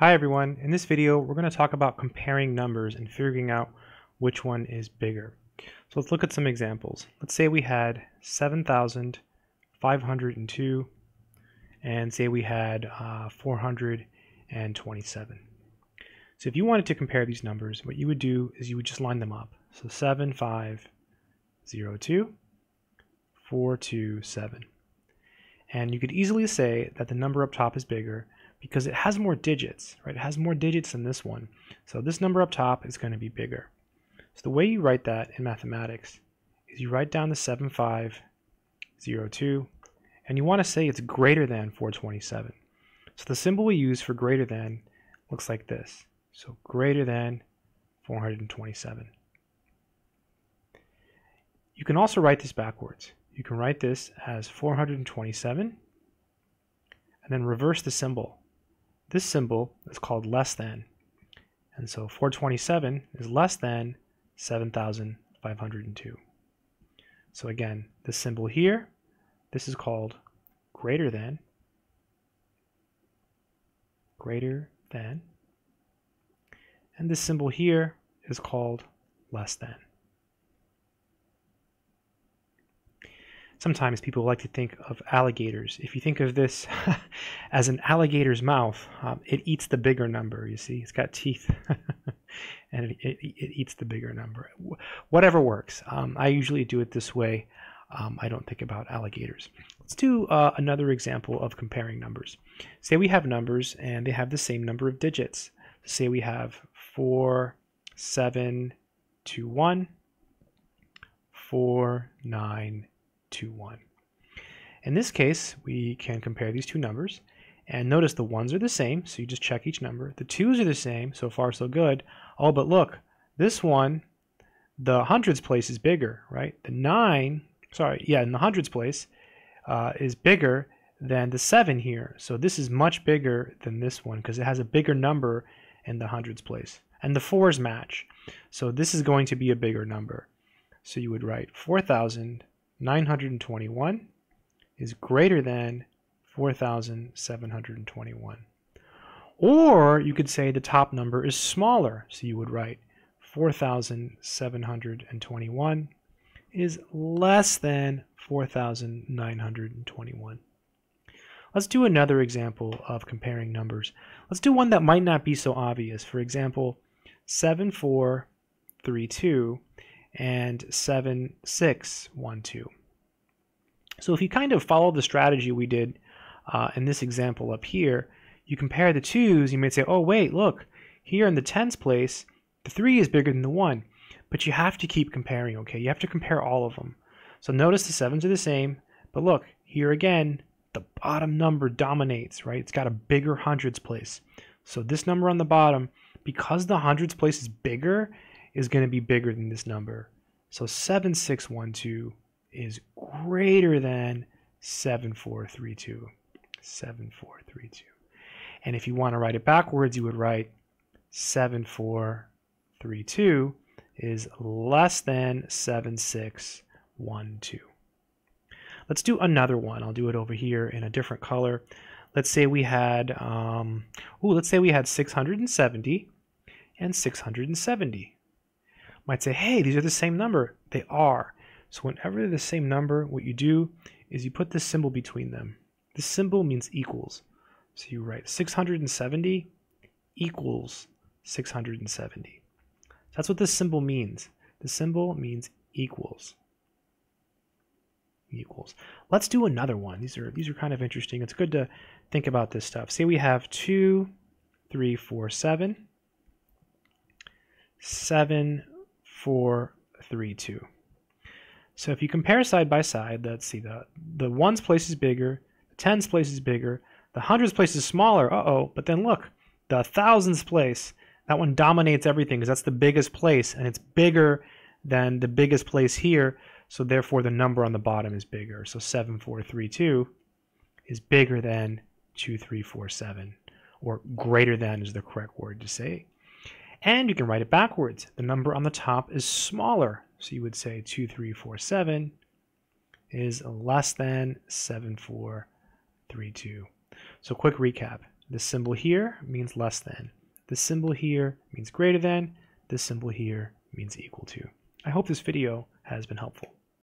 Hi everyone, in this video we're going to talk about comparing numbers and figuring out which one is bigger. So let's look at some examples. Let's say we had 7,502 and say we had uh, 427. So if you wanted to compare these numbers, what you would do is you would just line them up. So 7502, 427. And you could easily say that the number up top is bigger because it has more digits, right? It has more digits than this one. So this number up top is going to be bigger. So the way you write that in mathematics is you write down the 7502 and you want to say it's greater than 427. So the symbol we use for greater than looks like this. So greater than 427. You can also write this backwards. You can write this as 427 and then reverse the symbol. This symbol is called less than. And so 427 is less than 7,502. So again, this symbol here, this is called greater than, greater than, and this symbol here is called less than. Sometimes people like to think of alligators. If you think of this as an alligator's mouth, um, it eats the bigger number, you see. It's got teeth, and it, it, it, eats the bigger number. Whatever works. Um, I usually do it this way. Um, I don't think about alligators. Let's do uh, another example of comparing numbers. Say we have numbers and they have the same number of digits. Say we have 4, 7, 2, 1, 4, 9, 2, 1. In this case, we can compare these two numbers. And notice the ones are the same, so you just check each number. The twos are the same, so far so good. Oh, but look, this one, the hundreds place is bigger, right? The 9, sorry, yeah, in the hundreds place uh, is bigger than the 7 here. So this is much bigger than this one because it has a bigger number in the hundreds place. And the 4s match. So this is going to be a bigger number. So you would write 4,000 921 is greater than 4,721. Or you could say the top number is smaller, so you would write 4,721 is less than 4,921. Let's do another example of comparing numbers. Let's do one that might not be so obvious. For example, 7432 and 7612. So if you kind of follow the strategy we did uh, in this example up here, you compare the twos, you might say, oh wait, look, here in the tens place, the three is bigger than the one. But you have to keep comparing, okay? You have to compare all of them. So notice the sevens are the same, but look, here again, the bottom number dominates, right? It's got a bigger hundreds place. So this number on the bottom, because the hundreds place is bigger, is going to be bigger than this number. So 7612 is greater than 7432. 7432. And if you want to write it backwards, you would write 7432 is less than 7612. Let's do another one. I'll do it over here in a different color. Let's say we had, um, ooh, let's say we had 670 and 670 might say, hey, these are the same number. They are. So whenever they're the same number, what you do is you put this symbol between them. This symbol means equals. So you write 670 equals 670. That's what this symbol means. The symbol means equals. Equals. Let's do another one. These are these are kind of interesting. It's good to think about this stuff. Say we have two, three, four, seven, seven, four, three, two. So if you compare side by side, let's see, the, the ones place is bigger, the tens place is bigger, the hundreds place is smaller, uh-oh, but then look, the thousands place, that one dominates everything because that's the biggest place, and it's bigger than the biggest place here, so therefore the number on the bottom is bigger. So 7432 is bigger than 2347, or greater than is the correct word to say. And you can write it backwards. The number on the top is smaller. So you would say 2347 is less than 7432. So quick recap. This symbol here means less than. This symbol here means greater than. This symbol here means equal to. I hope this video has been helpful.